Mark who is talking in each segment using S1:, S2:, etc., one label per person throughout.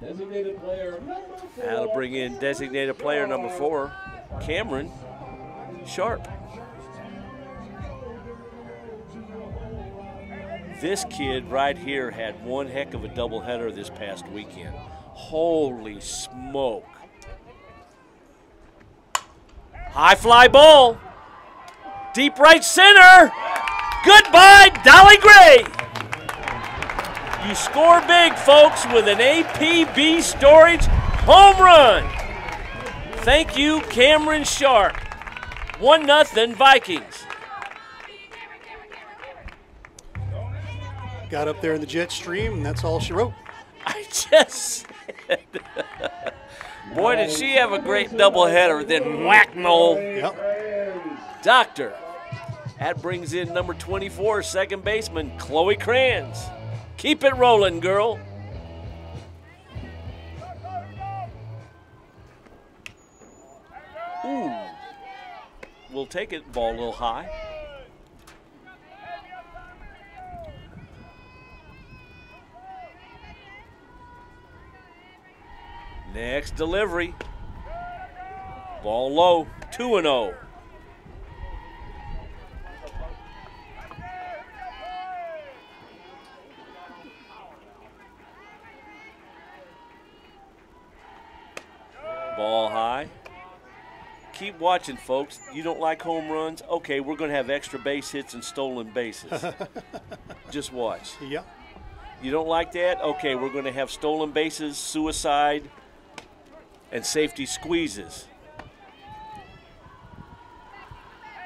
S1: Designated player.
S2: That'll bring in designated player number four, Cameron Sharp. This kid right here had one heck of a doubleheader this past weekend. Holy smoke. High fly ball. Deep right center. Goodbye, Dolly Gray. You score big, folks, with an APB Storage home run. Thank you, Cameron Sharp. 1 nothing Vikings.
S3: Got up there in the jet stream, and that's all she wrote.
S2: I just said. Boy, did she have a great doubleheader. Then whack no.
S3: Yep.
S2: Doctor. That brings in number 24, second baseman, Chloe Crans. Keep it rolling, girl. Ooh. We'll take it, ball a little high. Next delivery. Ball low, 2 and oh. 0. Ball high. Keep watching, folks. You don't like home runs? Okay, we're going to have extra base hits and stolen bases. Just watch.
S3: Yep.
S2: You don't like that? Okay, we're going to have stolen bases, suicide, and safety squeezes.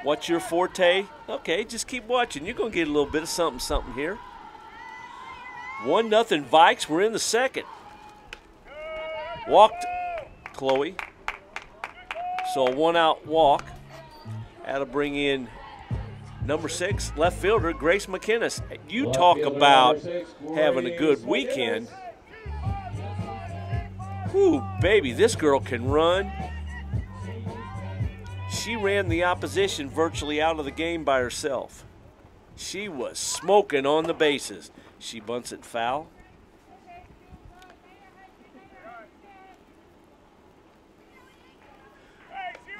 S2: What's your forte? Okay, just keep watching. You're going to get a little bit of something, something here. One nothing Vikes. We're in the second. Walked Chloe. So a one out walk. That'll bring in number six, left fielder Grace McKinnis. You talk about having a good weekend. Whew, baby, this girl can run. She ran the opposition virtually out of the game by herself. She was smoking on the bases. She bunts it foul.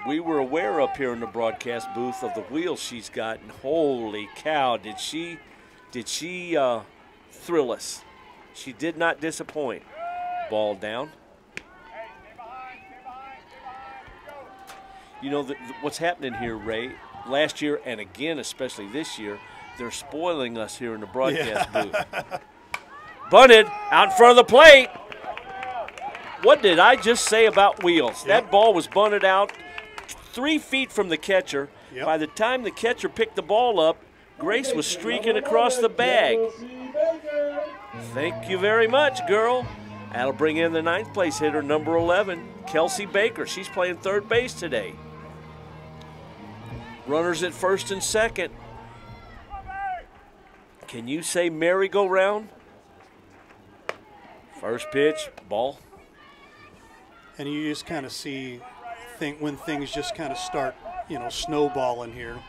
S2: We were aware up here in the broadcast booth of the wheels she's got, and holy cow, did she, did she uh, thrill us? She did not disappoint. Ball down. You know the, the- what's happening here, Ray? Last year and again, especially this year, they're spoiling us here in the broadcast booth. Bunted out in front of the plate. What did I just say about wheels? That ball was bunted out three feet from the catcher.
S3: Yep.
S2: By the time the catcher picked the ball up, Grace was streaking across the bag. Thank you very much, girl. That'll bring in the ninth place hitter, number 11, Kelsey Baker. She's playing third base today. Runners at first and second. Can you say merry-go-round? First pitch, ball.
S3: And you just kind of see, think when things just kind of start, you know, snowballing here.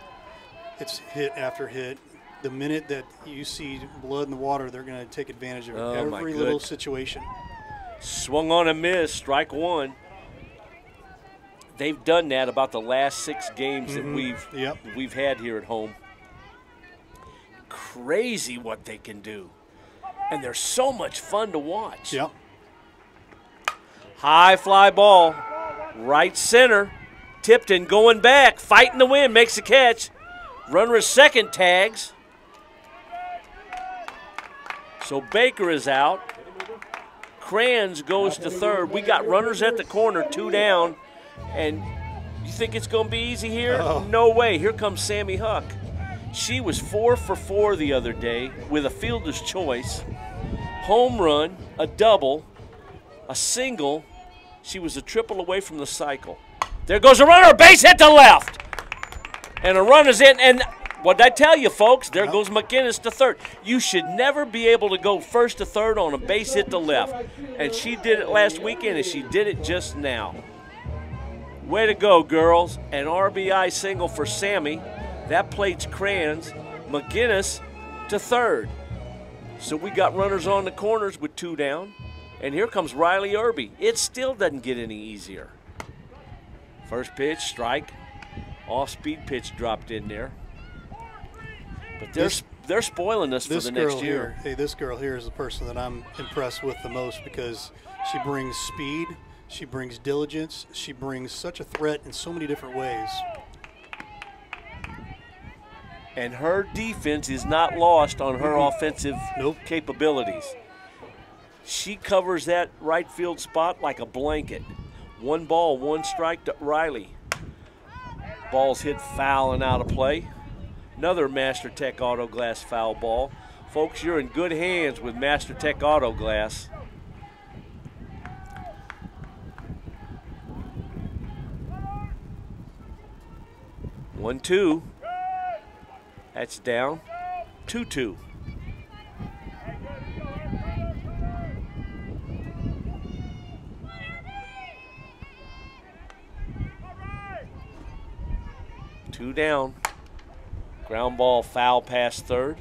S3: It's hit after hit. The minute that you see blood in the water, they're going to take advantage of
S2: Oh,
S3: every little situation.
S2: Swung on a miss, strike one. They've done that about the last six games that mm-hmm. we've
S3: Yep.
S2: we've had here at home. Crazy what they can do. And they're so much fun to watch.
S3: Yep.
S2: High fly ball, right center. Tipton going back, fighting the wind, makes a catch. Runner at second tags. So Baker is out. Crans goes to third. We got runners at the corner, two down. And you think it's going to be easy here? No way. Here comes Sammy Huck. She was four for four the other day with a fielder's choice. Home run, a double, a single. She was a triple away from the cycle. There goes a runner, base hit to left. And a run is in. And what did I tell you, folks? There goes McGinnis to third. You should never be able to go first to third on a base hit to left. And she did it last weekend, and she did it just now. Way to go, girls. An RBI single for Sammy. That plates Crans. McGinnis to third. So we got runners on the corners with two down. And here comes Riley Irby. It still doesn't get any easier. First pitch, strike. Off speed pitch dropped in there. But they're,
S3: This-
S2: they're spoiling us for the next year.
S3: here, hey, this girl here is the person that I'm impressed with the most because she brings speed, she brings diligence, she brings such a threat in so many different ways.
S2: And her defense is not lost on her mm-hmm. offensive
S3: Nope.
S2: capabilities. She covers that right field spot like a blanket. One ball, one strike to Riley. Ball's hit foul and out of play. Another Master Tech Auto Glass foul ball. Folks, you're in good hands with Master Tech Auto Glass. One, two. That's down. Two, two. Two down. Ground ball foul past third.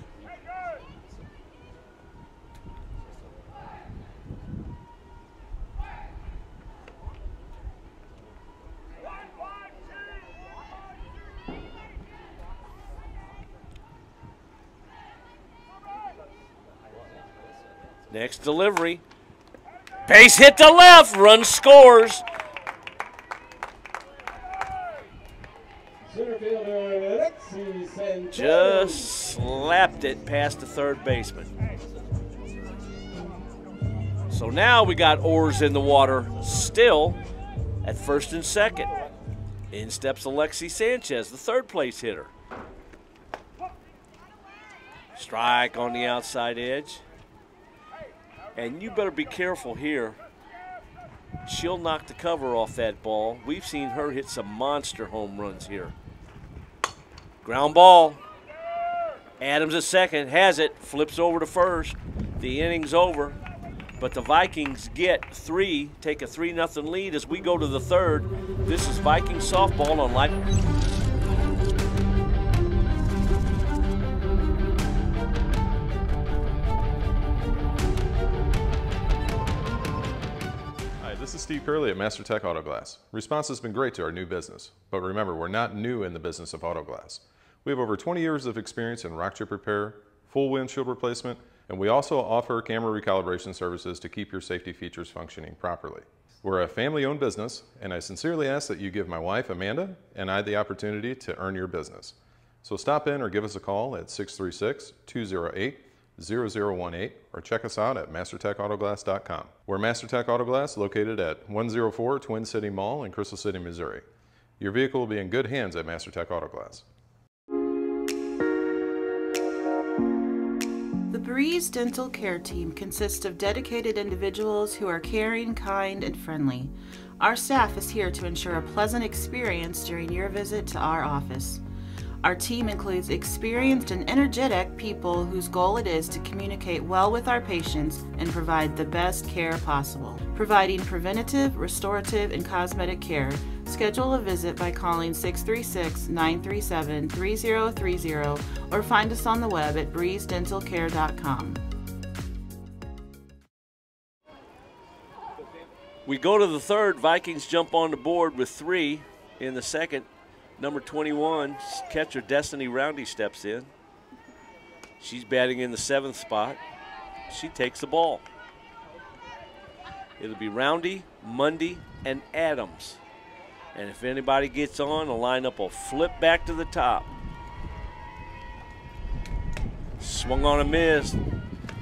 S2: Next delivery. Base hit to left. Run scores.
S1: Center fielder Alexi Sanchez.
S2: Just slapped it past the third baseman. So now we got oars in the water still at first and second. In steps Alexi Sanchez, the third place hitter. Strike on the outside edge. And you better be careful here. She'll knock the cover off that ball. We've seen her hit some monster home runs here. Ground ball. Adams at second, has it, flips over to first. The inning's over. But the Vikings get three, take a 3 0 lead as we go to the third. This is Viking softball on live.
S4: Hi, this is Steve Curley at Master Tech Auto Glass. Response has been great to our new business, but remember, we're not new in the business of auto glass. We have over 20 years of experience in rock chip repair, full windshield replacement, and we also offer camera recalibration services to keep your safety features functioning properly. We're a family owned business, and I sincerely ask that you give my wife, Amanda, and I the opportunity to earn your business. So stop in or give us a call at 636 208 0018 or check us out at mastertechautoglass.com. We're Mastertech Autoglass located at 104 Twin City Mall in Crystal City, Missouri. Your vehicle will be in good hands at Mastertech Auto
S5: Breeze Dental Care Team consists of dedicated individuals who are caring, kind, and friendly. Our staff is here to ensure a pleasant experience during your visit to our office. Our team includes experienced and energetic people whose goal it is to communicate well with our patients and provide the best care possible. Providing preventative, restorative, and cosmetic care, schedule a visit by calling 636 937 3030 or find us on the web at breezedentalcare.com.
S2: We go to the third. Vikings jump on the board with three in the second. Number 21, catcher Destiny Roundy steps in. She's batting in the seventh spot. She takes the ball. It'll be Roundy, Mundy, and Adams. And if anybody gets on, the lineup will flip back to the top. Swung on a miss.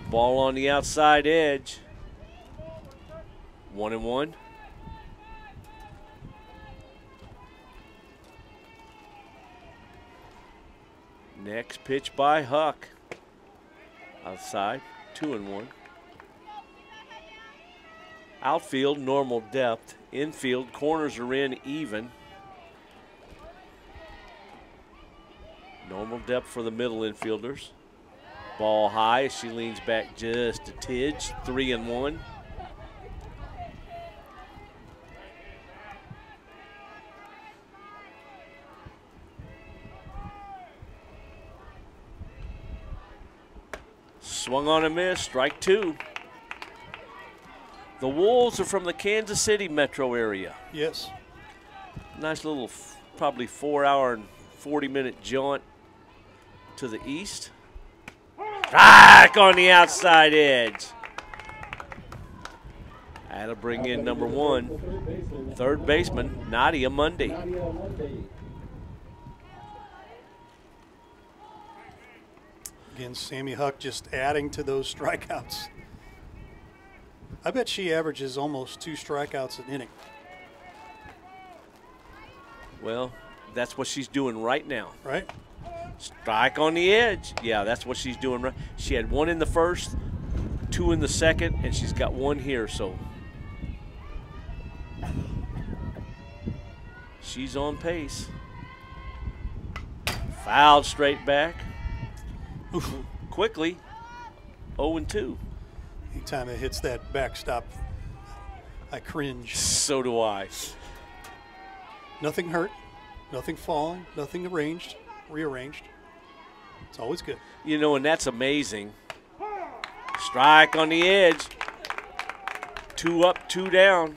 S2: Ball on the outside edge. One and one. Next pitch by Huck. Outside, two and one. Outfield, normal depth. Infield, corners are in even. Normal depth for the middle infielders. Ball high. She leans back just a tidge. Three and one. Swung on a miss. Strike two. The Wolves are from the Kansas City metro area.
S3: Yes.
S2: Nice little, probably four hour and 40 minute jaunt to the east. Strike on the outside edge. That'll bring in number one, third baseman, Nadia Monday.
S3: Again, Sammy Huck just adding to those strikeouts. I bet she averages almost two strikeouts an inning.
S2: Well, that's what she's doing right now.
S3: Right?
S2: Strike on the edge. Yeah, that's what she's doing. Right. She had one in the first, two in the second, and she's got one here. So she's on pace. Fouled straight back. Quickly. 0 and 2.
S3: Anytime it hits that backstop, I cringe.
S2: So do I.
S3: Nothing hurt, nothing falling, nothing arranged, rearranged. It's always good.
S2: You know, and that's amazing. Strike on the edge. Two up, two down.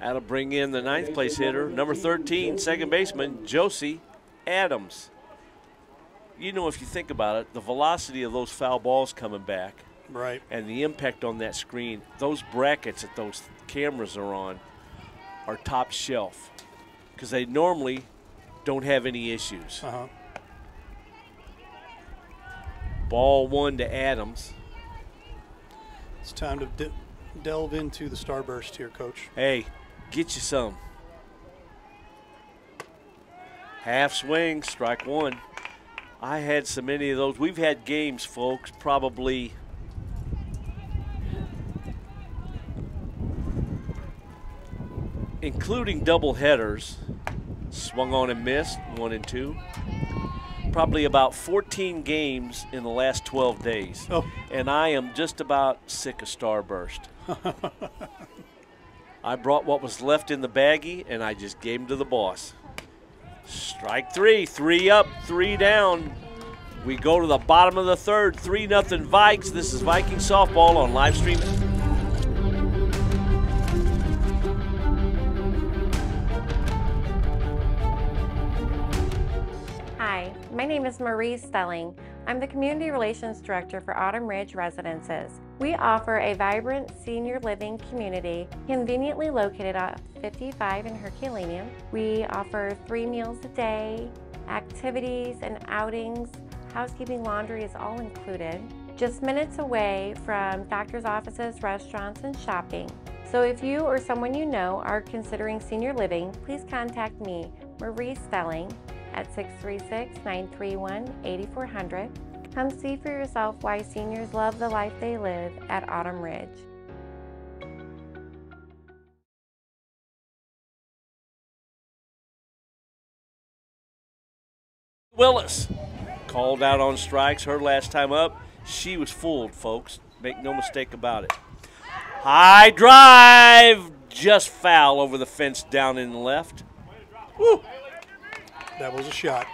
S2: That'll bring in the ninth place hitter, number 13, second baseman, Josie Adams. You know, if you think about it, the velocity of those foul balls coming back
S3: Right.
S2: and the impact on that screen, those brackets that those cameras are on are top shelf because they normally don't have any issues.
S3: Uh huh.
S2: Ball one to Adams.
S3: It's time to de- delve into the starburst here, coach.
S2: Hey, get you some. Half swing, strike one. I had so many of those. We've had games, folks, probably including double headers. Swung on and missed, one and two. Probably about 14 games in the last 12 days.
S3: Oh.
S2: And I am just about sick of Starburst. I brought what was left in the baggie and I just gave them to the boss. Strike three, three up, three down. We go to the bottom of the third, three nothing Vikes. This is Viking softball on live streaming.
S6: Hi, my name is Marie Stelling. I'm the Community Relations Director for Autumn Ridge Residences. We offer a vibrant senior living community conveniently located at 55 in Herculaneum. We offer three meals a day, activities and outings, housekeeping, laundry is all included. Just minutes away from doctor's offices, restaurants, and shopping. So if you or someone you know are considering senior living, please contact me, Marie Stelling, at 636 931 8400. Come see for yourself why seniors love the life they live at Autumn Ridge.
S2: Willis called out on strikes her last time up. She was fooled, folks. Make no mistake about it. High drive, just foul over the fence down in the left. Woo.
S3: That was a shot.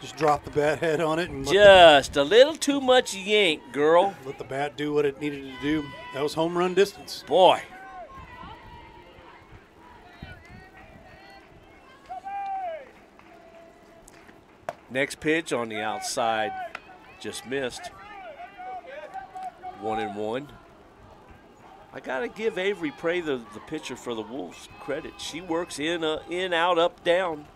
S3: Just drop the bat head on it and
S2: Just a little too much yank, girl.
S3: let the bat do what it needed to do. That was home run distance.
S2: Boy. Next pitch on the outside, just missed. One and one. I gotta give Avery Prey, the, the pitcher for the Wolves, credit. She works in, uh, in, out, up, down.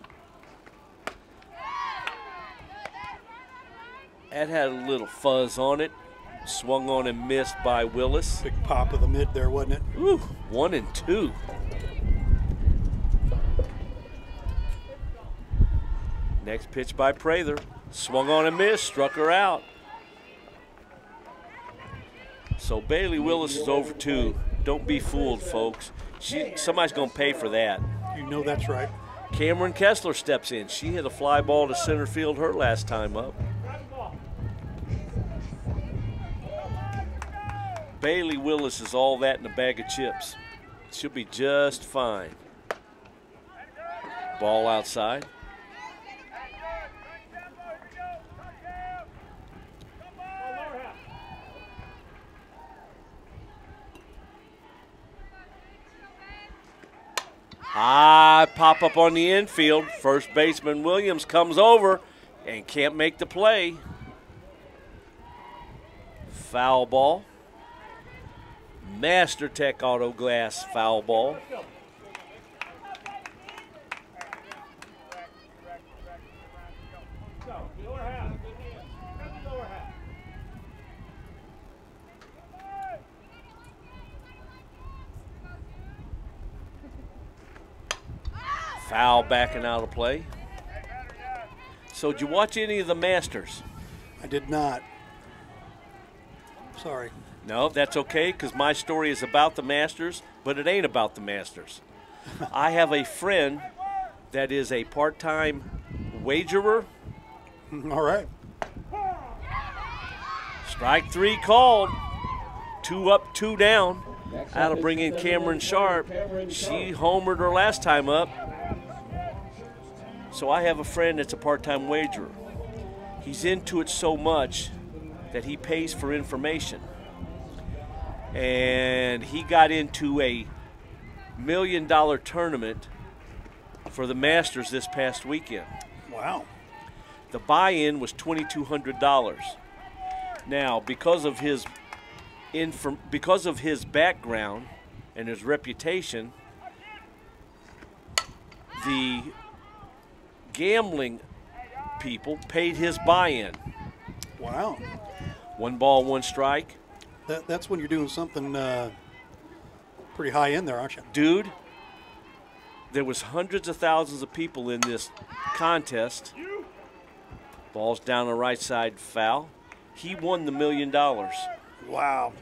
S2: That had a little fuzz on it. Swung on and missed by Willis.
S3: Big pop of the mid there, wasn't it?
S2: Ooh, one and two. Next pitch by Prather. Swung on and missed, struck her out. So Bailey Willis is over two. Don't be fooled, folks. She, somebody's going to pay for that.
S3: You know that's right.
S2: Cameron Kessler steps in. She hit a fly ball to center field her last time up. Bailey Willis is all that in a bag of chips. She'll be just fine. Ball outside. High pop up on the infield. First baseman Williams comes over and can't make the play. Foul ball. Master Tech Auto Glass foul ball. Foul backing out of play. So, did you watch any of the Masters?
S3: I did not. Sorry.
S2: No, that's okay because my story is about the Masters, but it ain't about the Masters. I have a friend that is a part time wagerer.
S3: All right.
S2: Strike three called. Two up, two down. That'll bring in Cameron Sharp. She homered her last time up. So I have a friend that's a part time wagerer. He's into it so much that he pays for information. And he got into a million dollar tournament for the Masters this past weekend.
S3: Wow.
S2: The buy in was $2,200. Now, because of his inform- because of his background and his reputation, the gambling people paid his buy-in.
S3: Wow.
S2: One ball, one strike.
S3: That, that's when you're doing something uh, pretty high in there, aren't you?
S2: Dude, there was hundreds of thousands of people in this contest. Ball's down the right side, foul. He won the million dollars.
S3: Wow.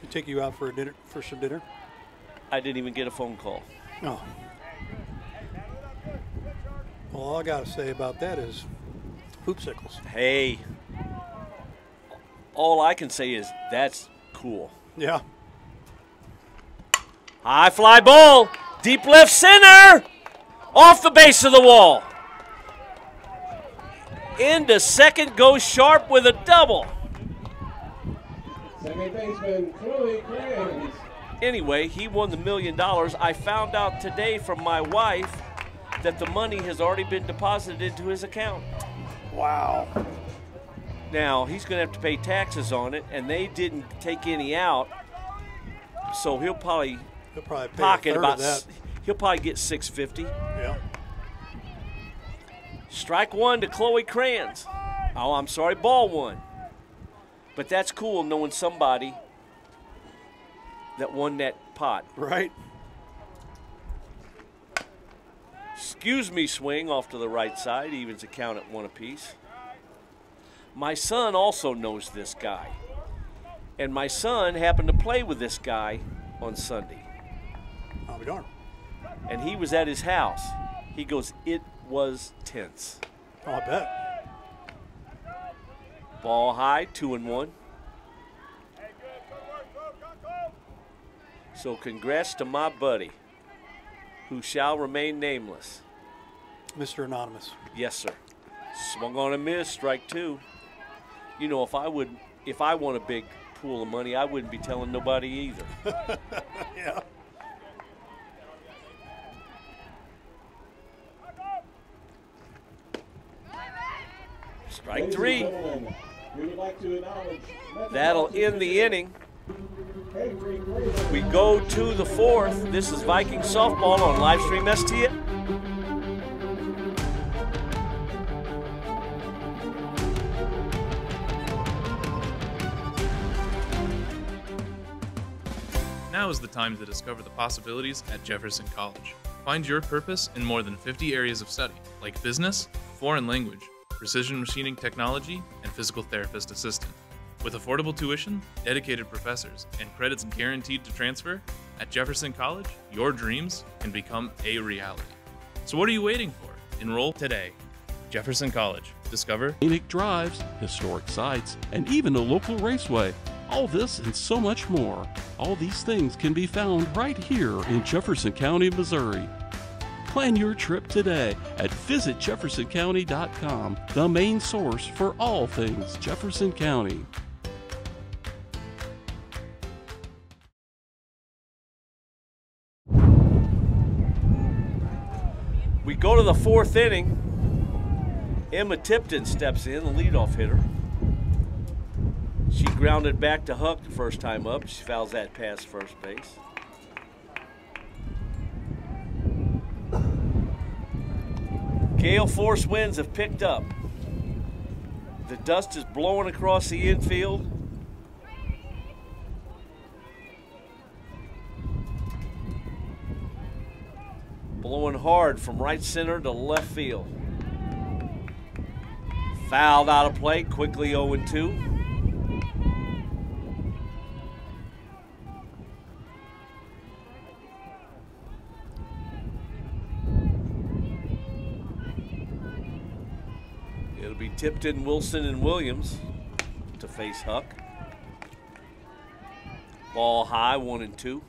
S3: He take you out for a dinner for some dinner?
S2: I didn't even get a phone call.
S3: No. Well, all I got to say about that is hoopsicles.
S2: Hey, all I can say is that's cool.
S3: Yeah.
S2: High fly ball, deep left center, off the base of the wall. Into second goes Sharp with a double.
S1: Second baseman Chloe Kranz.
S2: Anyway, he won the million dollars. I found out today from my wife that the money has already been deposited into his account.
S3: Wow.
S2: Now, he's going to have to pay taxes on it, and they didn't take any out. So he'll probably
S3: He'll probably
S2: pocket about
S3: of that.
S2: s- he'll probably get 650.
S3: Yeah.
S2: Strike one to Chloe Kranz. Oh, I'm sorry, ball one. But that's cool knowing somebody that won that pot.
S3: Right.
S2: Excuse me, swing off to the right side, evens a count at one apiece. My son also knows this guy. And my son happened to play with this guy on Sunday.
S3: Oh, I'll be darned.
S2: And he was at his house. He goes, It was tense.
S3: Oh, I bet.
S2: Ball high, two and one. So congrats to my buddy, who shall remain nameless.
S3: Mr. Anonymous.
S2: Yes, sir. Swung on a miss, strike two. You know, if I would, if I won a big pool of money, I wouldn't be telling nobody either.
S3: Yeah.
S2: Strike three.
S1: gentlemen, We would like
S2: That'll end the inning. We go to the fourth. This is Viking softball on Livestream STN.
S7: Is the time to discover the possibilities at Jefferson College. Find your purpose in more than 50 areas of study, like business, foreign language, precision machining technology, and physical therapist assistant. With affordable tuition, dedicated professors, and credits guaranteed to transfer, at Jefferson College, your dreams can become a reality. So what are you waiting for? Enroll today. Jefferson College. Discover
S8: scenic drives, historic sites, and even a local raceway. All this and so much more. All these things can be found right here in Jefferson County, Missouri. Plan your trip today at visitjeffersoncounty.com, the main source for all things Jefferson County.
S2: we go to the fourth inning, Emma Tipton steps in, the leadoff hitter. She grounded back to Huck the first time up. She fouls that past first base. Gale force winds have picked up. The dust is blowing across the infield. Blowing hard from right center to left field. Fouled out of play, quickly 0 Tipton, Wilson, and Williams to face Huck. Ball high, one and two.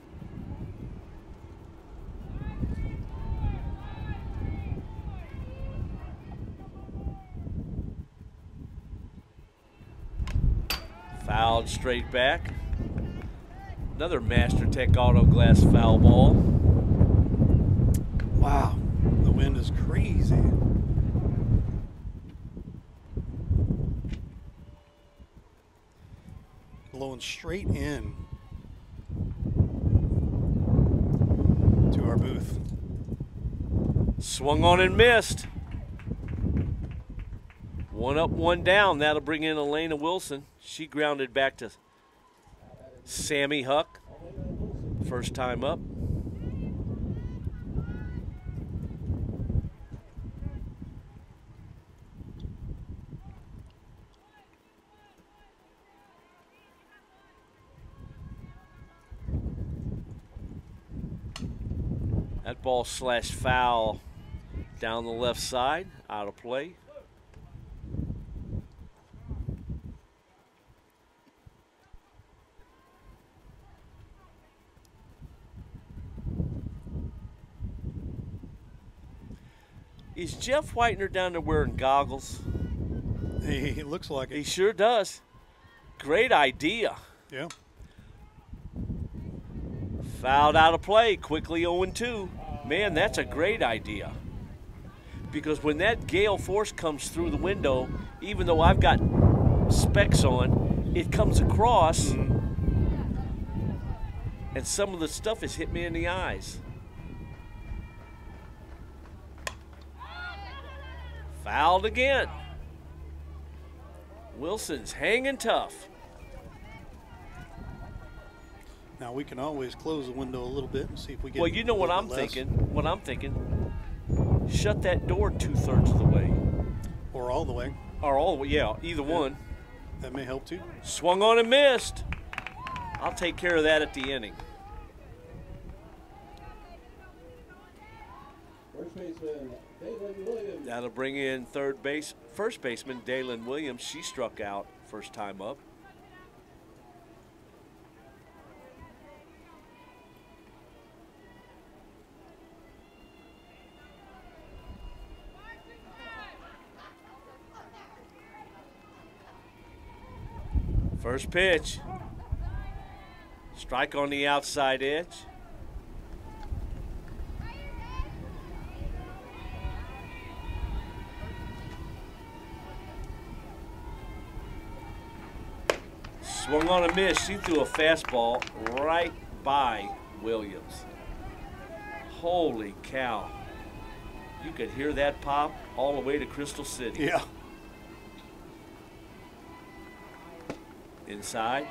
S2: Fouled straight back. Another Master Tech Auto Glass foul ball.
S3: Wow, the wind is crazy. Blowing straight in to our booth.
S2: Swung on and missed. One up, one down. That'll bring in Elena Wilson. She grounded back to Sammy Huck. First time up. That ball slash foul down the left side, out of play. Is Jeff Whitener down there wearing goggles?
S3: He, looks like it.
S2: He sure does. Great idea.
S3: Yeah.
S2: Fouled out of play, quickly 0 2. Man, that's a great idea. Because when that gale force comes through the window, even though I've got specs on, it comes across, and some of the stuff has hit me in the eyes. Fouled again. Wilson's hanging tough.
S3: Now we can always close the window a little bit and see if we get.
S2: Well, you know
S3: a
S2: what I'm
S3: less.
S2: thinking. What I'm thinking. Shut that door two thirds of the way,
S3: Or all the way.
S2: or all the way. Yeah, either one.
S3: That may help too.
S2: Swung on and missed. I'll take care of that at the inning.
S1: First baseman, David Williams.
S2: That'll bring in third base, first baseman Dalen Williams. She struck out first time up. First pitch. Strike on the outside edge. Swung on a miss. She threw a fastball right by Williams. Holy cow. You could hear that pop all the way to Crystal City.
S3: Yeah.
S2: Inside.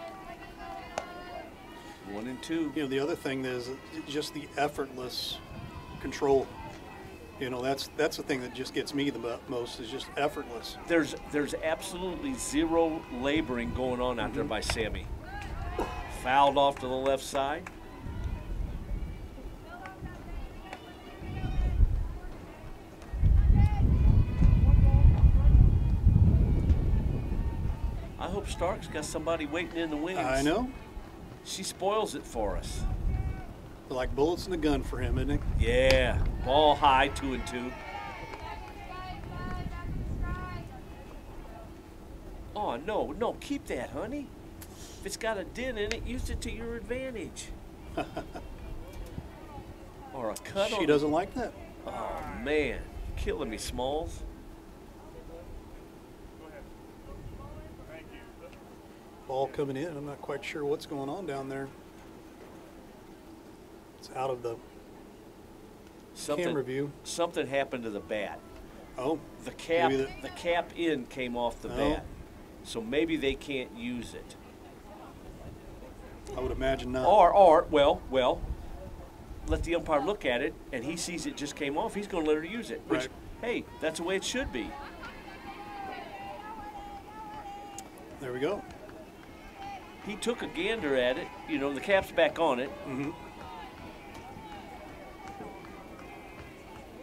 S2: One and two.
S3: You know, the other thing is just the effortless control. You know, that's that's the thing that just gets me the most is just effortless.
S2: There's there's absolutely zero laboring going on out there mm-hmm. by Sammy. Fouled off to the left side. Stark's got somebody waiting in the wings.
S3: I know.
S2: She spoils it for us.
S3: They're like bullets in a gun for him, isn't it?
S2: Yeah. Ball high, two and two. Oh no, no, keep that, honey. If it's got a dent in it, use it to your advantage. or a cut
S3: she doesn't like that.
S2: Oh man, killing me, Smalls.
S3: Ball coming in. I'm not quite sure what's going on down there. It's out of the
S2: Something,
S3: camera view.
S2: something happened to the bat.
S3: Oh,
S2: The cap, the,
S3: the-
S2: cap in came off the
S3: Oh.
S2: bat, so maybe they can't use it.
S3: I would imagine not.
S2: Or, or, well, well, let the umpire look at it, and he sees it just came off. He's going to let her use it. Which,
S3: Right.
S2: hey, that's the way it should be.
S3: There we go.
S2: He took a gander at it. You know, the cap's back on it.
S3: Mm-hmm.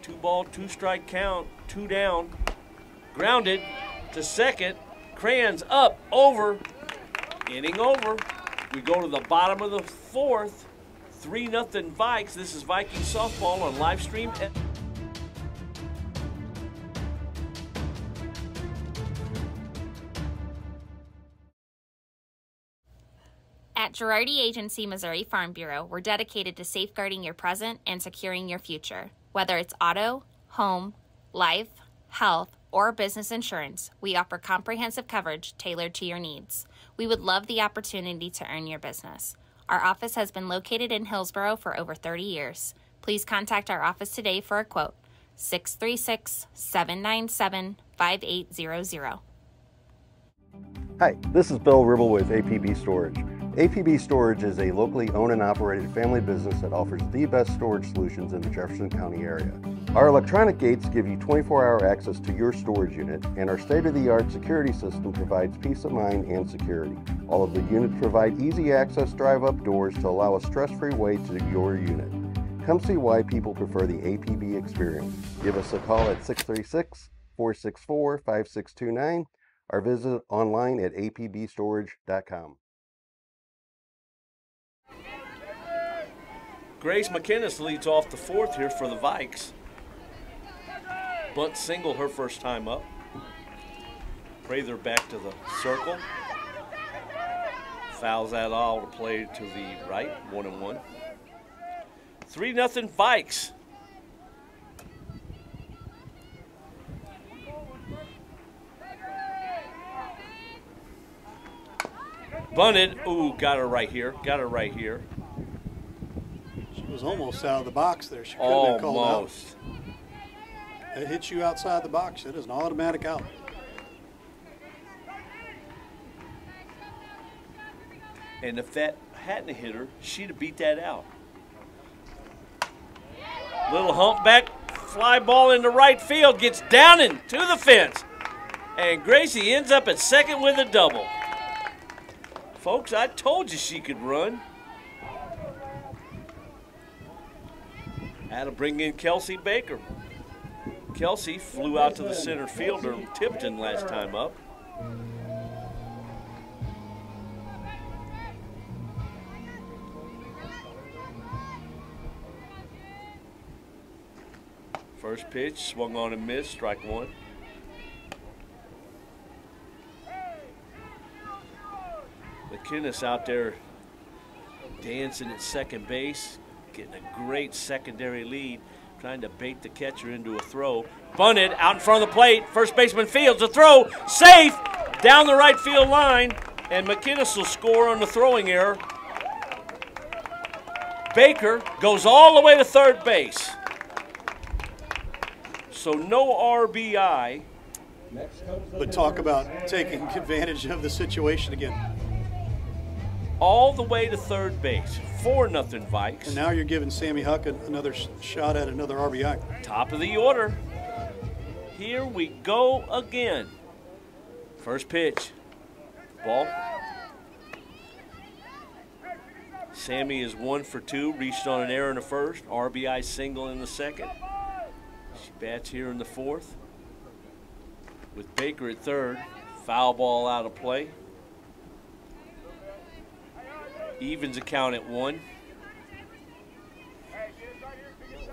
S2: Two ball, two strike count, two down. Grounded to second. Crans up, over. Inning over. We go to the bottom of the fourth. 3 nothing Vikes. This is Viking softball on live stream.
S9: At Girardi Agency Missouri Farm Bureau, we're dedicated to safeguarding your present and securing your future. Whether it's auto, home, life, health, or business insurance, we offer comprehensive coverage tailored to your needs. We would love the opportunity to earn your business. Our office has been located in Hillsboro for over 30 years. Please contact our office today for a quote 636 797 5800.
S10: Hi, this is Bill Ribble with APB Storage. APB Storage is a locally owned and operated family business that offers the best storage solutions in the Jefferson County area. Our electronic gates give you 24 hour access to your storage unit, and our state of the art security system provides peace of mind and security. All of the units provide easy access drive up doors to allow a stress free way to your unit. Come see why people prefer the APB experience. Give us a call at 636 464 5629 or visit online at apbstorage.com.
S2: Grace McKinnis leads off the fourth here for the Vikes. Bunt single her first time up. Prather back to the circle. Fouls that all to play to the right, one and one. Three nothing Vikes. Bunted. Ooh, got her right here. Got her right here.
S3: Was almost out of the box there. She could have been called out.
S2: Almost.
S3: It hits you outside the box. It is an automatic out.
S2: And if that hadn't hit her, she'd have beat that out. Little humpback fly ball into right field gets down and to the fence. And Gracie ends up at second with a double. Folks, I told you she could run. Had to bring in Kelsey Baker. Kelsey flew out to the center fielder, Tipton, last time up. First pitch, swung on and missed, strike one. McKinnis out there dancing at second base, getting a great secondary lead, trying to bait the catcher into a throw. Bunted out in front of the plate. First baseman fields a throw, safe down the right field line, and McKinnis will score on the throwing error. Baker goes all the way to third base. So no RBI.
S3: But talk about taking advantage of the situation again.
S2: All the way to third base. Four nothing Vikes.
S3: And now you're giving Sammy Huck another shot at another RBI.
S2: Top of the order. Here we go again. First pitch. Ball. Sammy is one for two, reached on an error in the first, RBI single in the second. She bats here in the fourth. With Baker at third, foul ball out of play evens account at one.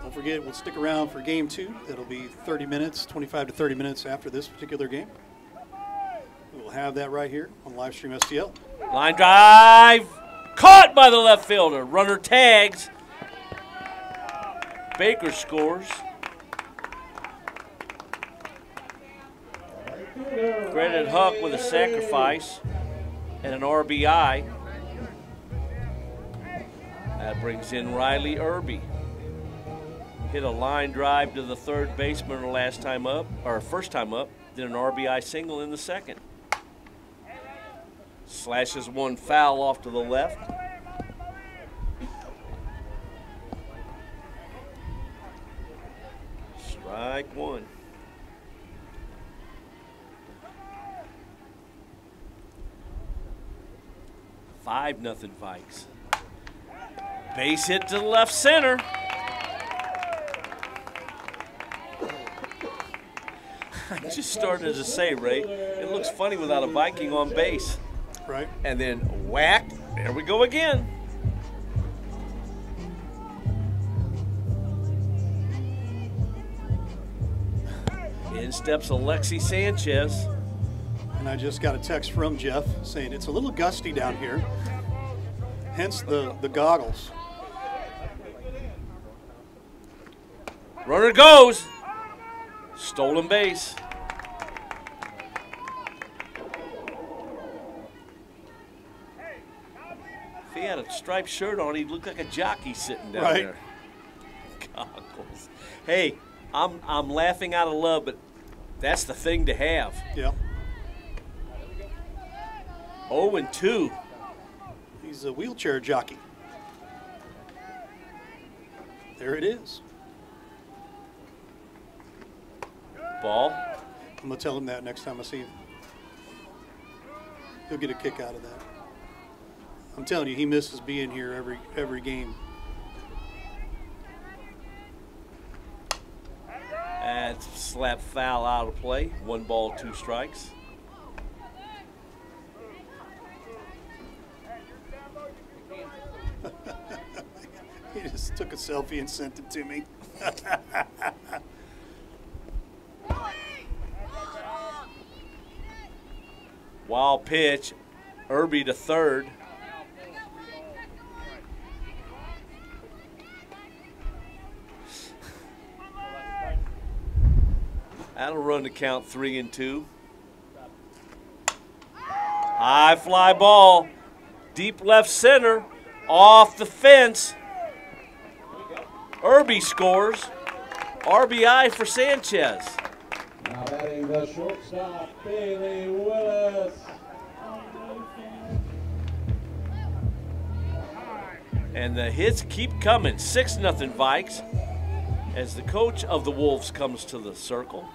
S3: Don't forget, we'll stick around for game two. It'll be 30 minutes, 25 to 30 minutes after this particular game. We'll have that right here on live stream STL.
S2: Line drive, caught by the left fielder. Runner tags. Baker scores. Granted Huck with a sacrifice and an RBI. That brings in Riley Irby. Hit a line drive to the third baseman last time up, or first time up, did an RBI single in the second. Slashes one foul off to the left. Strike one. Five nothing Vikes. Base hit to the left center. I just started to say, Ray, it looks funny without a Viking on base.
S3: Right.
S2: And then whack, there we go again. In steps Alexi Sanchez.
S3: And I just got a text from Jeff saying it's a little gusty down here. Hence the, the goggles.
S2: Runner goes. Stolen base. If he had a striped shirt on, he'd look like a jockey sitting down
S3: Right.
S2: there. Goggles. Hey, I'm I'm laughing out of love, but that's the thing to have.
S3: Yep.
S2: 0 and 2.
S3: He's a wheelchair jockey. There it is.
S2: Ball.
S3: I'm gonna tell him that next time I see him. He'll get a kick out of that. I'm telling you, he misses being here every every game.
S2: And slap foul out of play. One ball, two strikes.
S3: He just took a selfie and sent it to me.
S2: Wild pitch. Irby to third. That'll run to count three and two. High fly ball. Deep left center. Off the fence. Irby scores. RBI for Sanchez.
S1: Now batting the shortstop, Bailey Willis.
S2: And the hits keep coming. 6 nothing Vikes as the coach of the Wolves comes to the circle.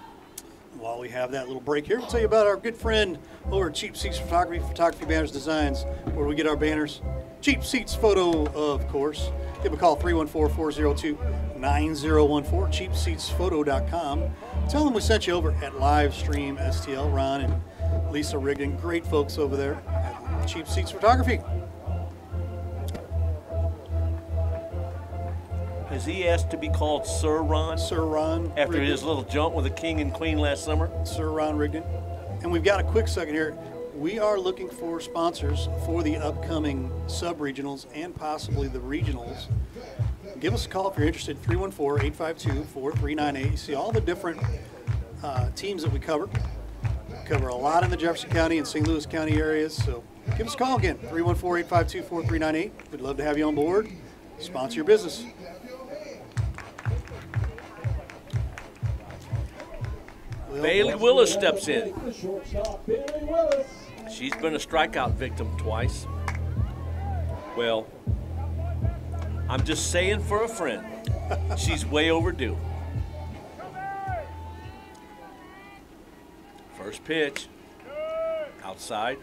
S3: While we have that little break here, we'll tell you about our good friend over at Cheap Seats Photography, Photography Banners Designs, where we get our banners. Cheap Seats Photo, of course. Give them a call 314 402 9014, cheapseatsphoto.com. Tell them we sent you over at Livestream STL. Ron and Lisa Rigdon, great folks over there at Cheap Seats Photography.
S2: Has he asked to be called Sir Ron
S3: Sir Ron.
S2: after
S3: Rigdon.
S2: his little jump with the king and queen last summer?
S3: Sir Ron Rigdon. And we've got a quick second here. We are looking for sponsors for the upcoming sub regionals and possibly the regionals. Give us a call if you're interested 314 852 4398. You see all the different uh, teams that we cover. We cover a lot in the Jefferson County and St. Louis County areas. So give us a call again 314 852 4398. We'd love to have you on board. Sponsor your business.
S2: Bailey Willis steps in. She's been a strikeout victim twice. Well, I'm just saying for a friend, she's way overdue. First pitch, outside.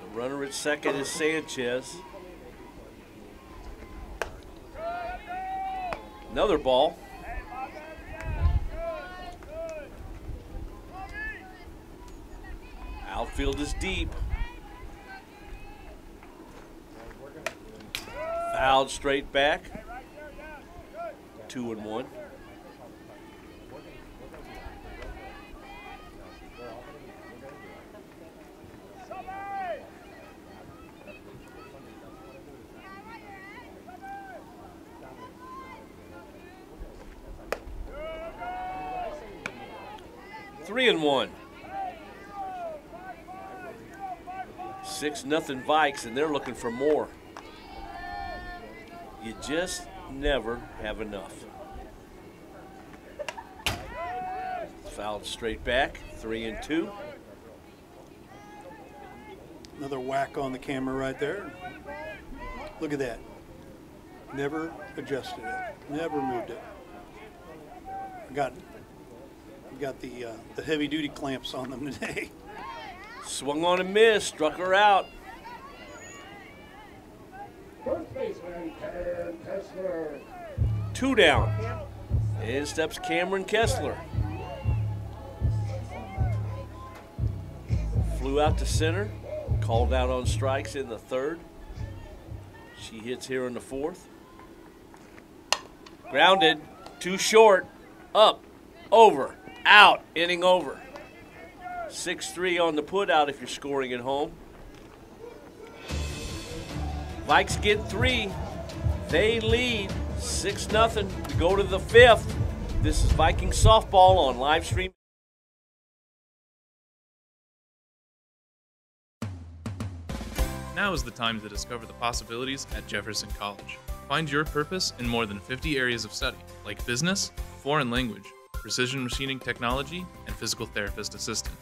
S2: The runner at second is Sanchez. Another ball. Field is deep. Fouled straight back. Two and one. Three and one. Six nothing Vikes, and they're looking for more. You just never have enough. Fouled straight back, three and two.
S3: Another whack on the camera right there. Look at that. Never adjusted it. Never moved it. Got got the uh, the heavy duty clamps on them today.
S2: Swung on and missed, struck her out.
S1: First baseman, Cameron Kessler.
S2: Two down. In steps Cameron Kessler. Flew out to center, called out on strikes in the third. She hits here in the fourth. Grounded, too short, up, over, out, inning over. 6 3 on the put out if you're scoring at home. Vikes get three. They lead 6 0. We go to the fifth. This is Viking softball on live stream.
S7: Now is the time to discover the possibilities at Jefferson College. Find your purpose in more than 50 areas of study, like business, foreign language, precision machining technology, and physical therapist assistant.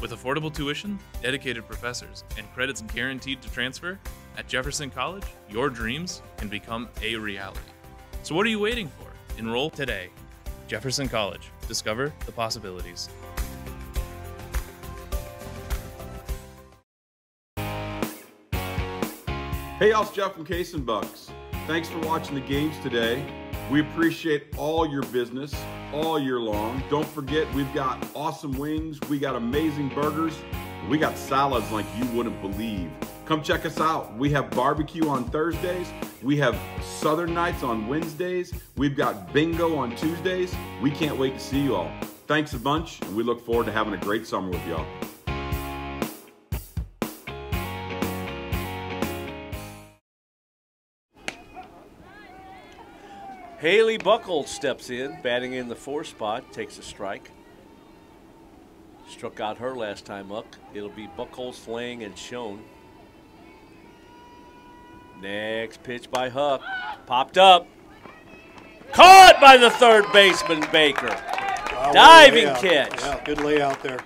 S7: With affordable tuition, dedicated professors, and credits guaranteed to transfer, at Jefferson College, your dreams can become a reality. So what are you waiting for? Enroll today. Jefferson College. Discover the possibilities.
S11: Hey, y'all, it's Jeff from Case and Bucks. Thanks for watching the games today. We appreciate all your business all year long. Don't forget, we've got awesome wings, we got amazing burgers, we got salads like you wouldn't believe. Come check us out. We have barbecue on Thursdays, we have Southern Nights on Wednesdays, we've got bingo on Tuesdays. We can't wait to see you all. Thanks a bunch, and we look forward to having a great summer with y'all.
S2: Haley Buckles steps in, batting in the four spot, takes a strike. Struck out her last time up. It'll be Buckles, Lang, and Schoen. Next pitch by Huck. Popped up. Caught by the third baseman, Baker.
S3: Wow,
S2: Diving catch.
S3: Yeah, good layout there.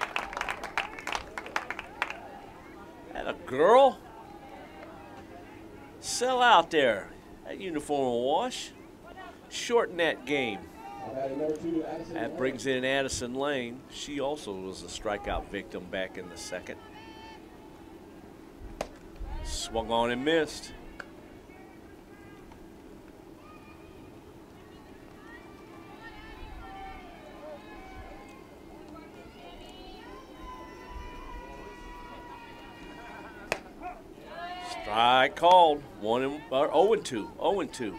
S2: That a girl. Sell out there. That uniform wash. Shorten that game.
S1: Batting number two, Addison
S2: That brings in Addison Lane. She also was a strikeout victim back in the second. Swung on and missed. Strike called. One and or 0 and 2. 0 and 2.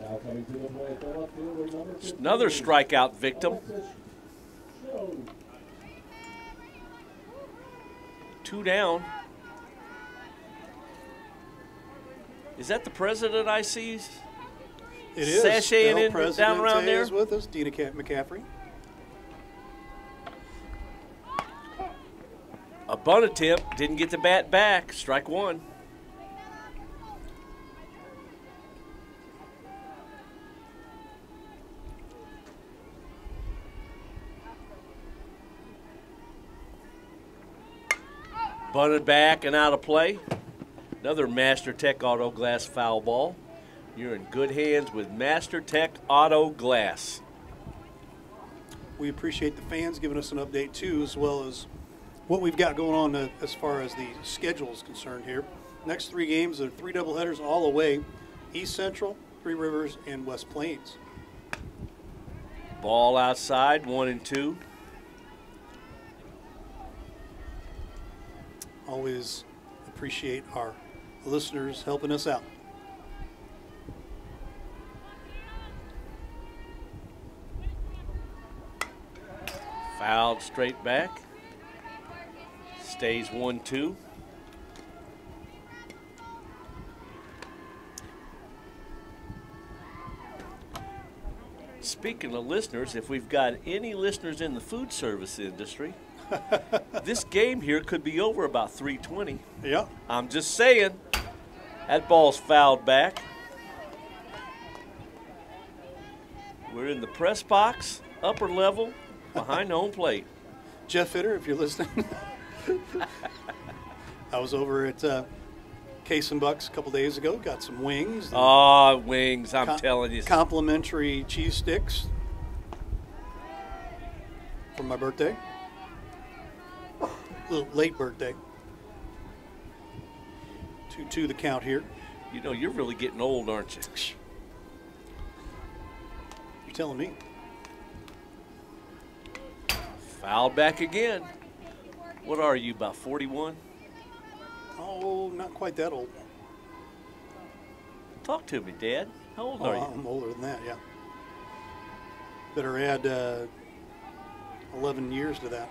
S1: Now coming to the plate, the left fielder, number 15.
S2: Another strikeout victim. Two down. Is that the president I see?
S3: It is.
S2: Sashaying in
S3: Presidente
S2: down around there?
S3: is with us, Dina McCaffrey.
S2: A bunt attempt. Didn't get the bat back. Strike one. Bunted back and out of play. Another Master Tech Auto Glass foul ball. You're in good hands with Master Tech Auto Glass.
S3: We appreciate the fans giving us an update too, as well as what we've got going on uh, as far as the schedule is concerned here. Next three games are three doubleheaders all away: East Central, Three Rivers, and West Plains.
S2: Ball outside, one and two.
S3: Always appreciate our listeners helping us out.
S2: Foul Fouled straight back. Stays 1 2. Speaking of listeners, if we've got any listeners in the food service industry, this game here could be over about 320.
S3: Yeah.
S2: I'm just saying. That ball's fouled back. We're in the press box, upper level, behind the home plate.
S3: Jeff Fitter, if you're listening. I was over at uh, Case and Bucks a couple days ago. Got some wings.
S2: Ah, wings, I'm telling you.
S3: Complimentary cheese sticks for my birthday. Little late birthday. Two two the count here.
S2: You know, you're really getting old, aren't you?
S3: You're telling me.
S2: Fouled back again. What are you, about 41?
S3: Oh, not quite that old.
S2: Talk to me, Dad. How old
S3: Oh,
S2: are you?
S3: I'm older than that, yeah. Better add uh, 11 years to that.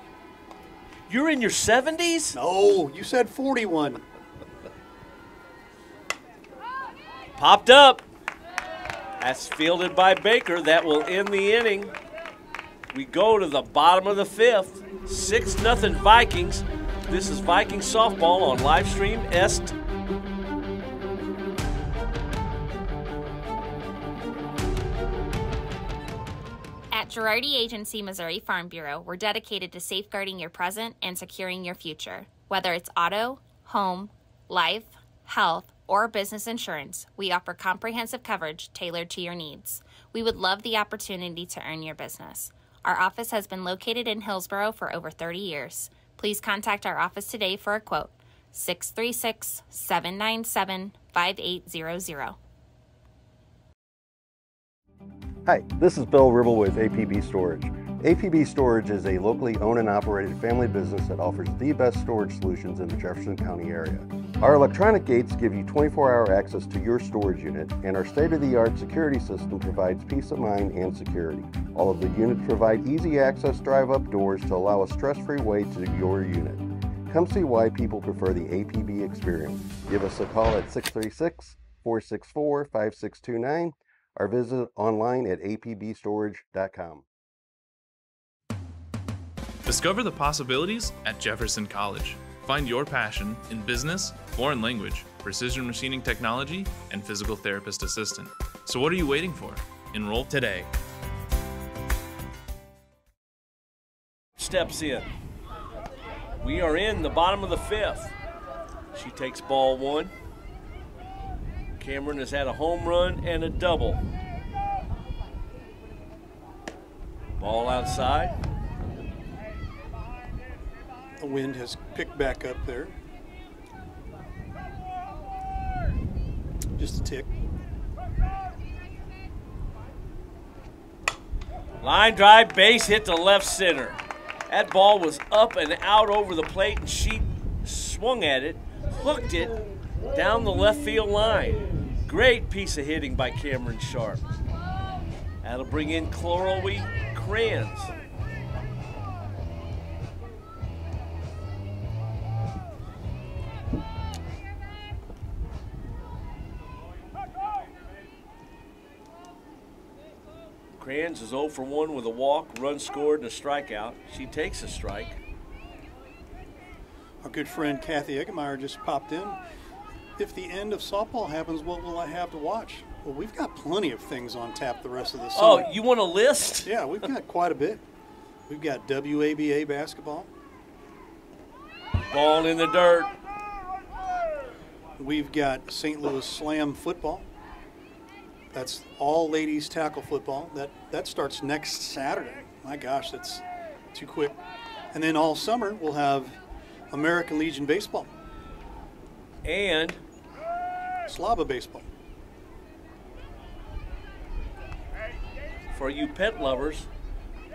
S2: You're in your 70s?
S3: No, you said 41.
S2: Popped up. That's fielded by Baker. That will end the inning. We go to the bottom of the fifth. 6 nothing Vikings. This is Viking softball on live stream Est.
S9: Girardi Agency Missouri Farm Bureau, we're dedicated to safeguarding your present and securing your future. Whether it's auto, home, life, health, or business insurance, we offer comprehensive coverage tailored to your needs. We would love the opportunity to earn your business. Our office has been located in Hillsboro for over 30 years. Please contact our office today for a quote 636 797 5800.
S10: Hi, this is Bill Ribble with APB Storage. APB Storage is a locally owned and operated family business that offers the best storage solutions in the Jefferson County area. Our electronic gates give you 24 hour access to your storage unit, and our state of the art security system provides peace of mind and security. All of the units provide easy access drive up doors to allow a stress free way to your unit. Come see why people prefer the APB experience. Give us a call at 636 464 5629 or visit online at apbstorage.com.
S7: Discover the possibilities at Jefferson College. Find your passion in business, foreign language, precision machining technology, and physical therapist assistant. So, what are you waiting for? Enroll today.
S2: Steps in. We are in the bottom of the fifth. She takes ball one. Cameron has had a home run and a double. Ball outside.
S3: The wind has picked back up there. Just a tick.
S2: Line drive, base hit to left center. That ball was up and out over the plate, and she swung at it, hooked it down the left field line. Great piece of hitting by Cameron Sharp. That'll bring in Chloe Crans. Crans is 0 for 1 with a walk, run scored, and a strikeout. She takes a strike.
S3: Our good friend Kathy Eggemeyer just popped in. If the end of softball happens, what will I have to watch? Well, we've got plenty of things on tap the rest of the
S2: oh,
S3: summer.
S2: Oh, you want a list?
S3: Yeah, we've got quite a bit. We've got WABA basketball.
S2: Ball in the dirt.
S3: We've got St. Louis Slam football. That's all ladies tackle football. That that starts next Saturday. My gosh, that's too quick. And then all summer we'll have American Legion baseball,
S2: And
S3: Slava baseball.
S2: for you pet lovers,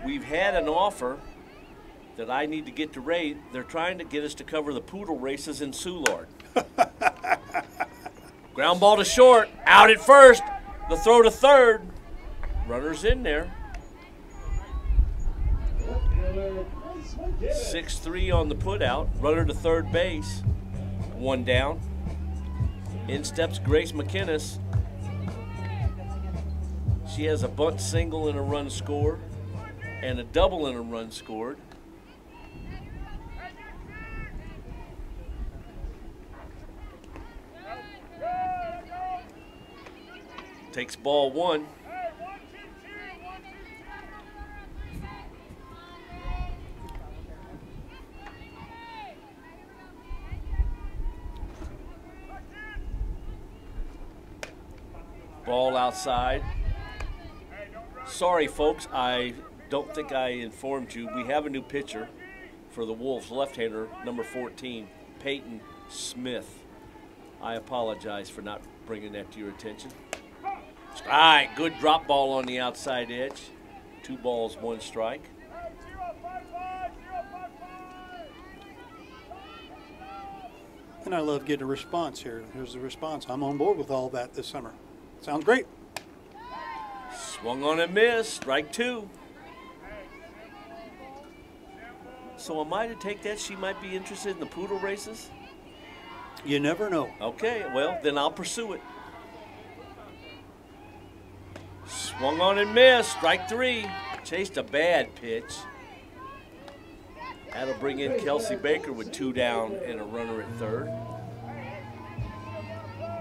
S2: we've had an offer that I need to get to rate. They're trying to get us to cover the poodle races in Soulard. Ground ball to short, out at first. The throw to third. Runners in there. Six three on the putout. Runner to third base. One down. In steps Grace McInnes. She has a bunt single and a run scored, and a double and a run scored. Takes ball one. Ball outside. Sorry, folks, I don't think I informed you. We have a new pitcher for the Wolves, left-hander, number 14, Peyton Smith. I apologize for not bringing that to your attention. All right, good drop ball on the outside edge. Two balls, one strike.
S3: And I love getting a response here. Here's the response. I'm on board with all that this summer. Sounds great.
S2: Swung on and missed. Strike two. So am I to take that she might be interested in the poodle races?
S3: You never know.
S2: Okay, well, then I'll pursue it. Swung on and missed. Strike three. Chased a bad pitch. That'll bring in Kelsey Baker with two down and a runner at third.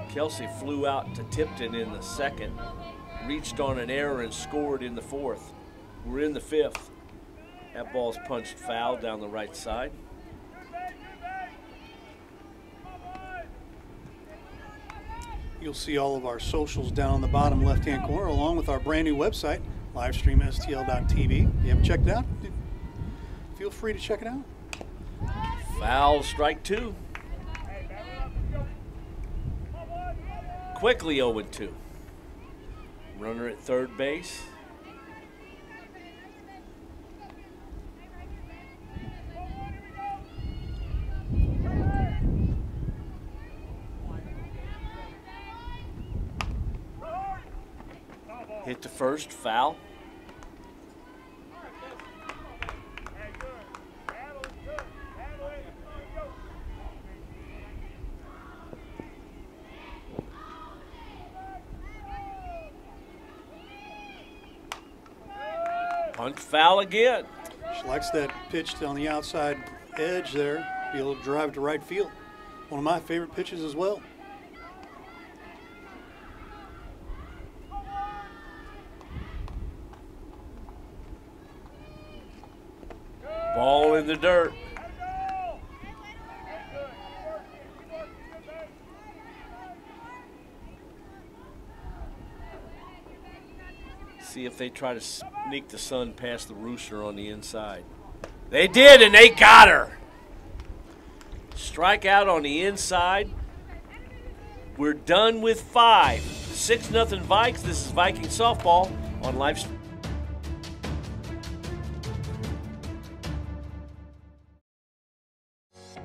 S2: Kelsey flew out to Tipton in the second, reached on an error and scored in the fourth. We're in the fifth. That ball's punched foul down the right side.
S3: You'll see all of our socials down on the bottom left-hand corner, along with our brand new website, livestreamstl.tv. If you haven't checked it out, feel free to check it out.
S2: Foul, strike two. Quickly 0 2. Runner at third base. Hit the first, foul. Foul again.
S3: She likes that pitch on the outside edge there, be able to drive to right field. One of my favorite pitches as well.
S2: Ball in the dirt. See if they try to sneak the sun past the rooster on the inside. They did, and they got her. Strike out on the inside. We're done with five. Six nothing Vikes. This is Viking softball on live.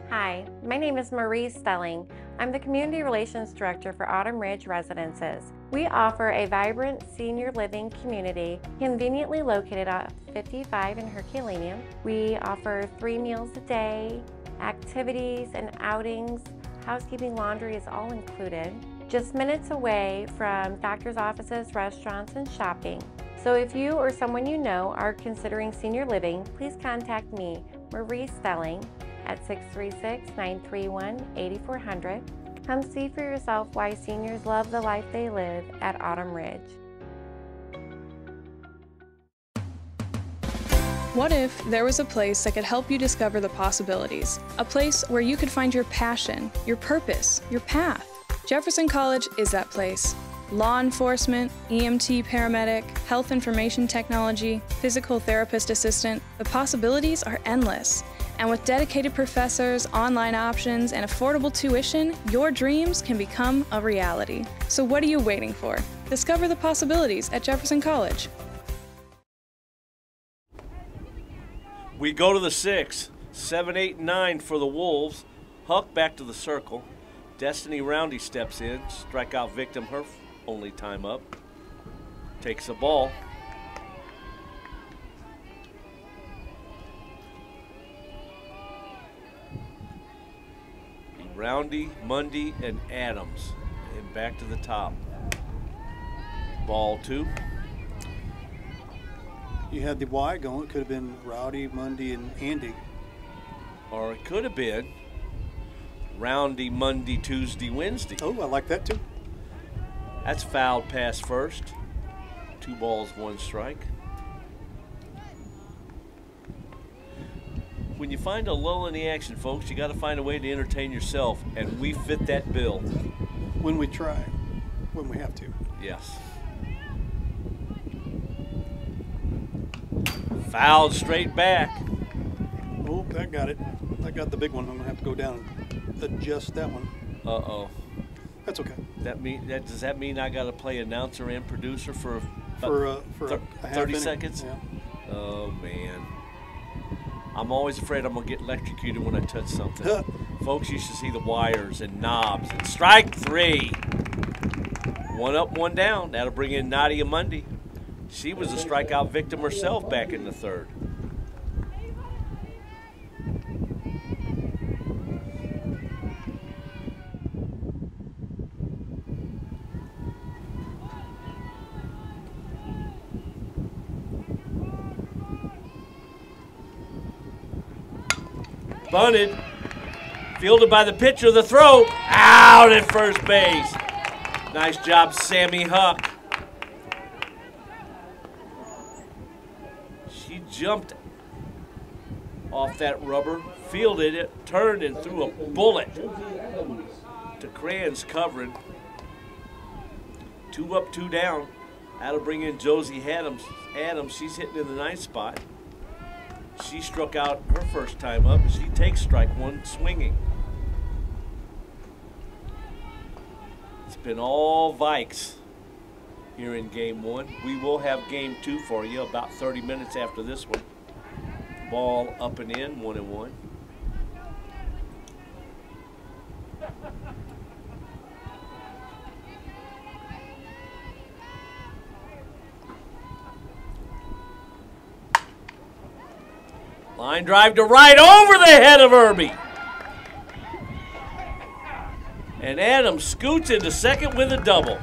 S6: Hi, my name is Marie Stelling. I'm the Community Relations Director for Autumn Ridge Residences. We offer a vibrant senior living community conveniently located at 55 in Herculaneum. We offer three meals a day, activities and outings. Housekeeping laundry is all included. Just minutes away from doctor's offices, restaurants, and shopping. So if you or someone you know are considering senior living, please contact me, Marie Stelling, at 636-931-8400. Come see for yourself why seniors love the life they live at Autumn Ridge.
S12: What if there was a place that could help you discover the possibilities? A place where you could find your passion, your purpose, your path. Jefferson College is that place. Law enforcement, EMT paramedic, health information technology, physical therapist assistant, the possibilities are endless. And with dedicated professors, online options, and affordable tuition, your dreams can become a reality. So, what are you waiting for? Discover the possibilities at Jefferson College.
S2: We go to the six, seven, eight, nine for the Wolves. Huck back to the circle. Destiny Roundy steps in. Strikeout victim, her only time up. Takes the ball. Roundy, Mundy, and Adams. And back to the top. Ball two.
S3: You had the Y going. It could have been Rowdy, Mundy, and Andy.
S2: Or it could have been Roundy, Monday, Tuesday, Wednesday.
S3: Oh, I like that too.
S2: That's fouled pass first. Two balls, one strike. When you find a lull in the action, folks, you got to find a way to entertain yourself, and we fit that bill.
S3: When we try, when we have to.
S2: Yes. Fouled straight back.
S3: Oh, that got it. That got the big one. I'm gonna have to go down and adjust that one.
S2: Uh oh.
S3: That's okay.
S2: That mean that does that mean I got to play announcer and producer for
S3: For, uh, for
S2: thir-
S3: a half
S2: thirty
S3: inning,
S2: seconds?
S3: yeah.
S2: Oh man. I'm always afraid I'm gonna get electrocuted when I touch something. Folks, you should see the wires and knobs. And strike three. One up, one down. That'll bring in Nadia Mundy. She was a strikeout victim herself back in the third. Bunted. Fielded by the pitcher. The throw. Out at first base. Nice job, Sammy Huck. She jumped off that rubber, fielded it, turned, and threw a bullet to Crans covering. Two up, two down. That'll bring in Josie Adams. Adams, she's hitting in the ninth spot. She struck out her first time up. She takes strike one swinging. It's been all Vikes here in game one. We will have game two for you about 30 minutes after this one. Ball up and in, one and one. Line drive to right over the head of Irby. And Adams scoots into second with a double.